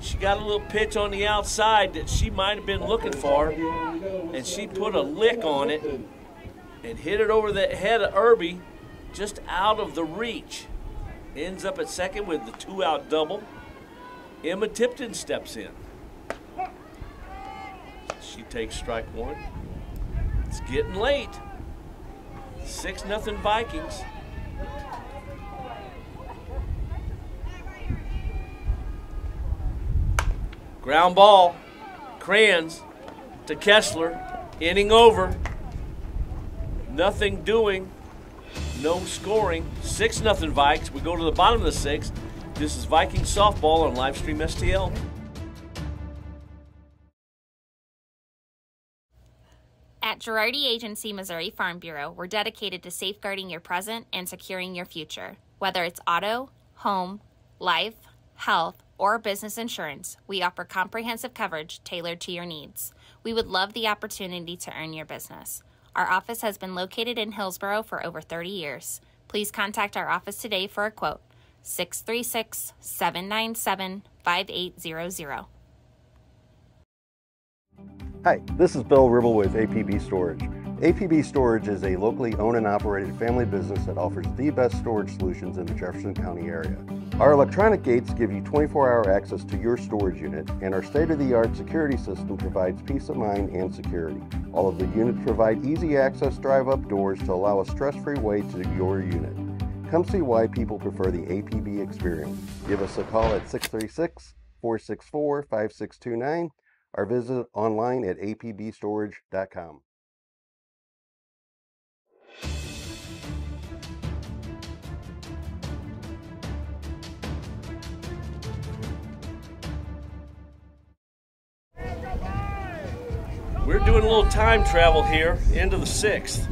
S2: She got a little pitch on the outside that she might have been looking for, and she put a lick on it and hit it over the head of Irby just out of the reach. Ends up at second with the two out double. Emma Tipton steps in. She takes strike one. It's getting late. Six nothing Vikings. Ground ball. Crans to Kessler. Inning over. Nothing doing. No scoring. Six nothing Vikes. We go to the bottom of the sixth. This is Viking softball on Livestream STL.
S9: Girardi Agency Missouri Farm Bureau, we're dedicated to safeguarding your present and securing your future. Whether it's auto, home, life, health, or business insurance, we offer comprehensive coverage tailored to your needs. We would love the opportunity to earn your business. Our office has been located in Hillsboro for over 30 years. Please contact our office today for a quote 636 797 5800.
S10: Hi, this is Bill Ribble with APB Storage. APB Storage is a locally owned and operated family business that offers the best storage solutions in the Jefferson County area. Our electronic gates give you 24-hour access to your storage unit, and our state-of-the-art security system provides peace of mind and security. All of the units provide easy access drive-up doors to allow a stress-free way to your unit. Come see why people prefer the APB experience. Give us a call at 636 464 5629 or visit online at apbstorage.com.
S2: We're doing a little time travel here into the sixth.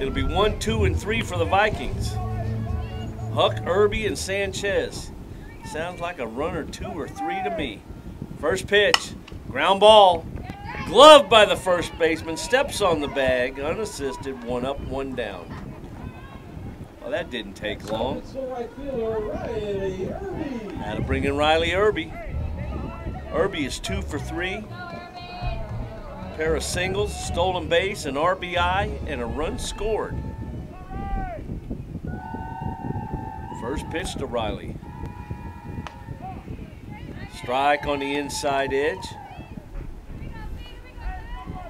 S2: It'll be one, two, and three for the Vikings. Huck, Irby, and Sanchez. Sounds like a run or two or three to me. First pitch, ground ball. Gloved by the first baseman, steps on the bag, unassisted, one up, one down. Well, that didn't take long. Had to bring in Riley Irby. Irby is two for three. Pair of singles, stolen base, an RBI, and a run scored. First pitch to Riley. Strike on the inside edge.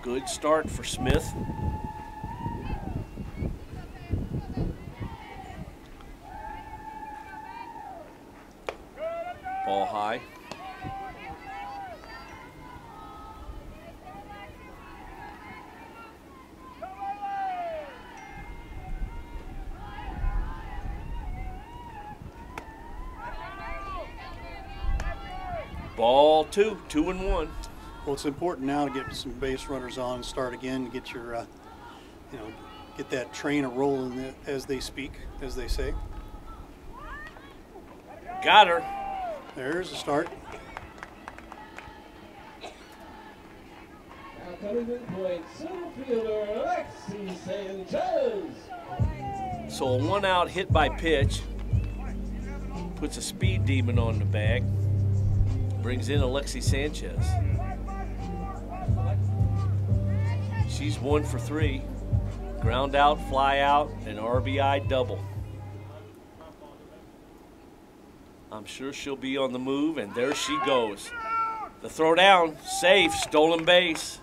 S2: Good start for Smith. Ball high. Ball two, two and one.
S3: Well, it's important now to get some base runners on and start again to get your, uh, you know, get that train a rolling as they speak, as they say.
S2: Got her.
S3: There's the start.
S1: Now coming the plate, center fielder Alexi Sanchez.
S2: So a one out hit by pitch puts a speed demon on the bag. Brings in Alexi Sanchez. She's one for three. Ground out, fly out, and RBI double. I'm sure she'll be on the move, and there she goes. The throw down, safe, stolen base.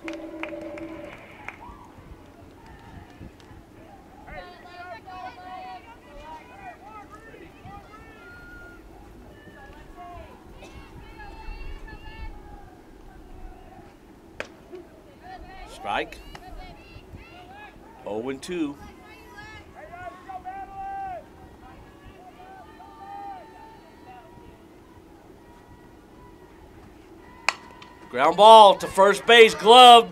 S2: Strike. 0 and 2. Ground ball to first base, glove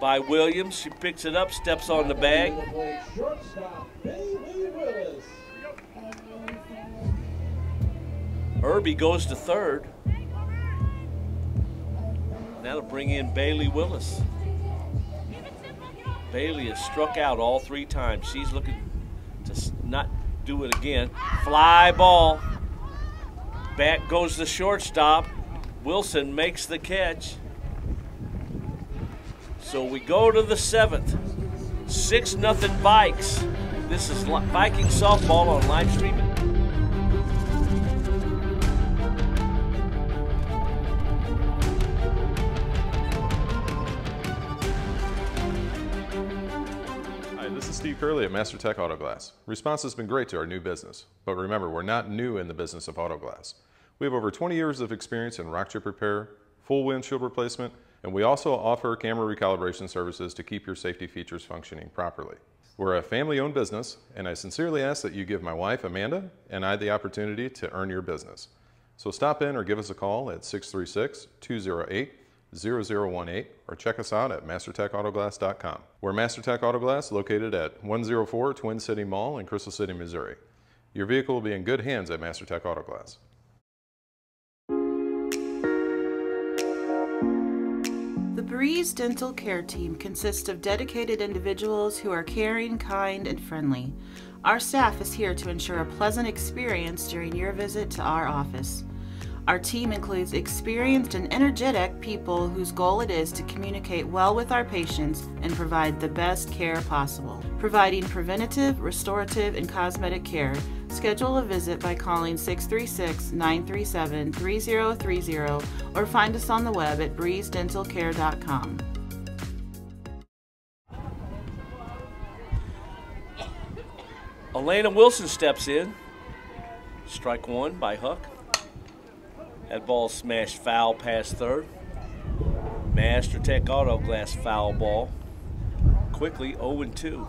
S2: by Williams. She picks it up, steps on the bag. Irby goes to third. That'll bring in Bailey Willis. Bailey has struck out all three times. She's looking to not do it again. Fly ball. Back goes the shortstop. Wilson makes the catch. So we go to the seventh. Six nothing Vikes. This is Viking softball on live streaming.
S4: Steve Curley at Master Tech Auto Glass. Response has been great to our new business, but remember, we're not new in the business of auto glass. We have over 20 years of experience in rock chip repair, full windshield replacement, and we also offer camera recalibration services to keep your safety features functioning properly. We're a family-owned business, and I sincerely ask that you give my wife, Amanda, and I the opportunity to earn your business. So stop in or give us a call at 636-208 0018 or check us out at mastertechautoglass.com. We're Mastertech Auto Glass located at 104 Twin City Mall in Crystal City, Missouri. Your vehicle will be in good hands at Mastertech Autoglass.
S5: The Breeze Dental Care Team consists of dedicated individuals who are caring, kind, and friendly. Our staff is here to ensure a pleasant experience during your visit to our office. Our team includes experienced and energetic people whose goal it is to communicate well with our patients and provide the best care possible. Providing preventative, restorative, and cosmetic care, schedule a visit by calling 636 937 3030 or find us on the web at breezedentalcare.com.
S2: Elena Wilson steps in. Strike one by Huck. That ball smashed foul past third. Master Tech Auto Glass foul ball. Quickly 0 2.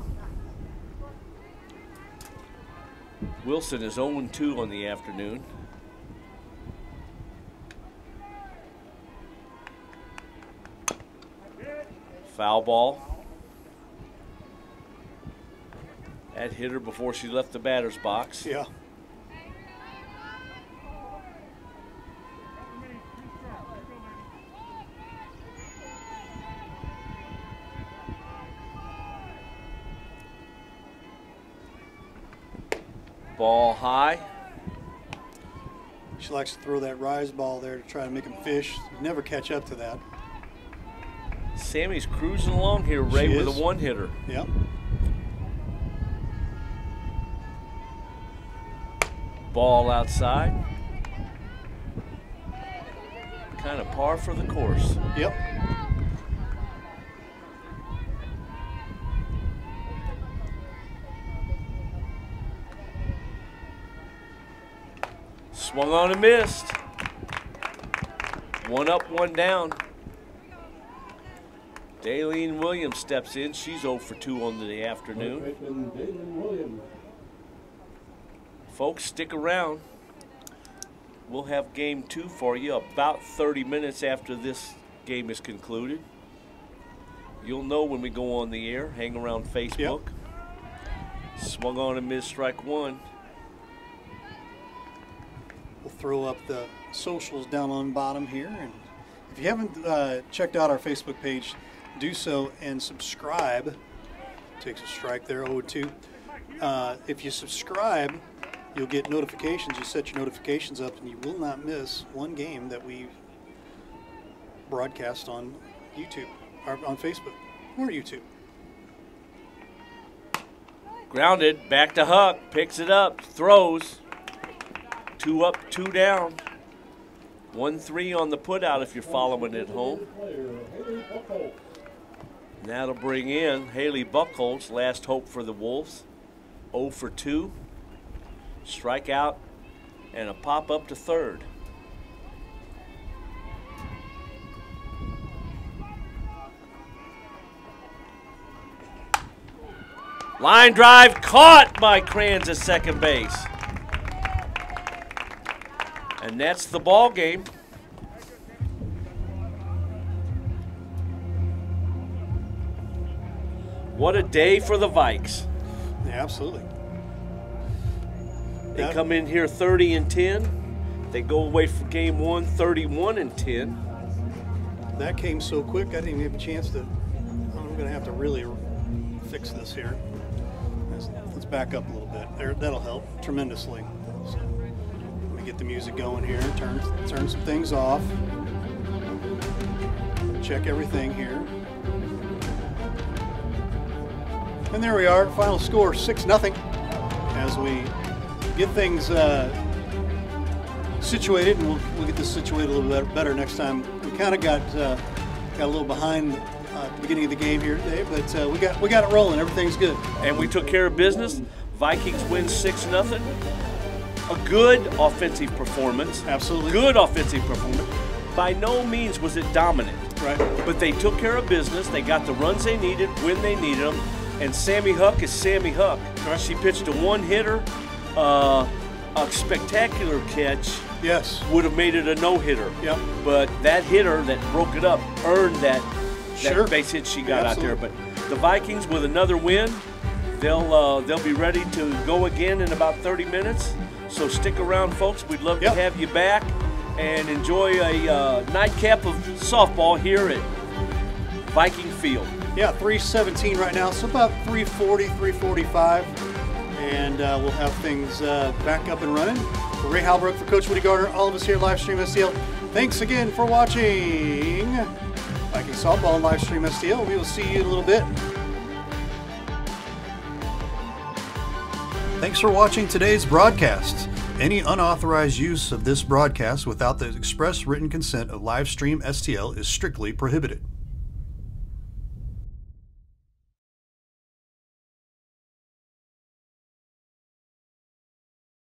S2: Wilson is 0 2 on the afternoon. Foul ball. That hit her before she left the batter's box.
S3: Yeah.
S2: Ball high.
S3: She likes to throw that rise ball there to try to make him fish. Never catch up to that.
S2: Sammy's cruising along here, Ray, with a one hitter.
S3: Yep.
S2: Ball outside. Kind of par for the course.
S3: Yep.
S2: Swung on and missed. One up, one down. Daleen Williams steps in. She's 0 for 2 on the afternoon.
S1: Freshman Daylon Williams.
S2: Folks, stick around. We'll have game two for you about 30 minutes after this game is concluded. You'll know when we go on the air. Hang around Facebook. Swung on and missed strike one.
S3: Throw up the socials down on bottom here. And if you haven't uh, checked out our Facebook page, do so and subscribe. Takes a strike there, 0 2. Uh, if you subscribe, you'll get notifications. You set your notifications up, and you will not miss one game that we broadcast on YouTube or on Facebook or YouTube.
S2: Grounded, back to Huck, picks it up, throws. Two up, two down. One three on the put out if you're following at home. And that'll bring in Haley Buckholz, last hope for the Wolves. 0 for 2. Strikeout and a pop up to third. Line drive caught by Crans at second base. And that's the ball game. What a day for the Vikes.
S3: Yeah, absolutely.
S2: They come in here 30 and 10. They go away from game one 31 and 10.
S3: That came so quick, I didn't even have a chance to. Oh, I'm going to have to really fix this here. Let's, let's back up a little bit. There, that'll help tremendously. Get the music going here. Turn, turn some things off. Check everything here. And there we are. Final score six nothing. As we get things uh, situated, and we'll, we'll get this situated a little bit better next time. We kind of got uh, got a little behind uh, at the beginning of the game here today, but uh, we got we got it rolling. Everything's good.
S2: And we took care of business. Vikings win 6 nothing. A good offensive performance.
S3: Absolutely.
S2: Good offensive performance. By no means was it dominant.
S3: Right.
S2: But they took care of business. They got the runs they needed when they needed them. And Sammy Huck is Sammy Huck. She pitched a one hitter, uh, a spectacular catch.
S3: Yes.
S2: Would have made it a no hitter.
S3: Yep.
S2: But that hitter that broke it up earned that, that
S3: Sure.
S2: base hit she got out there. But the Vikings with another win, they'll uh, they'll be ready to go again in about 30 minutes. So stick around, folks. We'd love
S3: Yep.
S2: to have you back and enjoy a uh, nightcap of softball here at Viking Field.
S3: Yeah, 317 right now, so about 340, 345. And uh, we'll have things uh, back up and running. For Ray Halbrook, for Coach Woody Gardner, all of us here at Livestream STL. Thanks again for watching Viking Softball and Livestream STL. We will see you in a little bit. Thanks for watching today's broadcast. Any unauthorized use of this broadcast without the express written consent of Livestream STL is strictly prohibited.